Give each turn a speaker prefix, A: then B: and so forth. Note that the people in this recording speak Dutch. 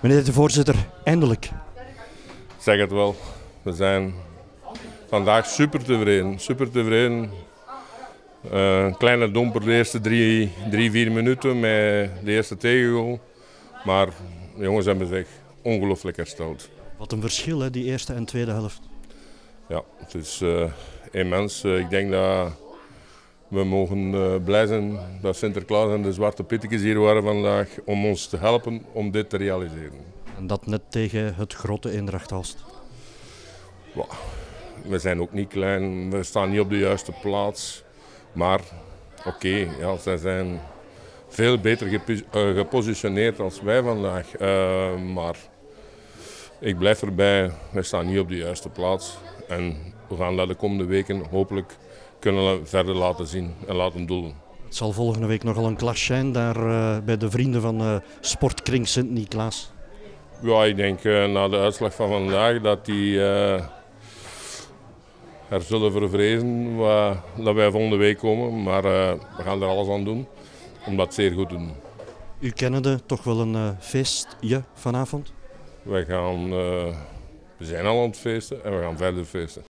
A: Meneer de voorzitter, eindelijk.
B: zeg het wel. We zijn vandaag super tevreden. Super tevreden. Eh, een kleine domper de eerste drie, drie, vier minuten met de eerste tegengoal. Maar de jongens hebben zich ongelooflijk hersteld.
A: Wat een verschil, hè, die eerste en tweede helft.
B: Ja, het is eh, immens. Eh, ik denk dat we mogen eh, blij zijn dat Sinterklaas en de Zwarte Pittekes hier waren vandaag om ons te helpen om dit te realiseren.
A: En dat net tegen het grote Eendracht Aalst.
B: We zijn ook niet klein, we staan niet op de juiste plaats. Maar oké, ja, zij zijn veel beter eh, gepositioneerd als wij vandaag. Eh, maar ik blijf erbij, wij staan niet op de juiste plaats. En we gaan dat de komende weken hopelijk kunnen verder laten zien en laten doelen.
A: Het zal volgende week nogal een klas zijn daar eh, bij de vrienden van eh, Sportkring Sint-Niklaas.
B: Ja, ik denk eh, na de uitslag van vandaag dat die er zullen vervrezen dat wij volgende week komen. Maar we gaan er alles aan doen om dat zeer goed te doen.
A: U kennende toch wel een feestje vanavond?
B: Wij gaan, we zijn al aan het feesten en we gaan verder feesten.